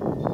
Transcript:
you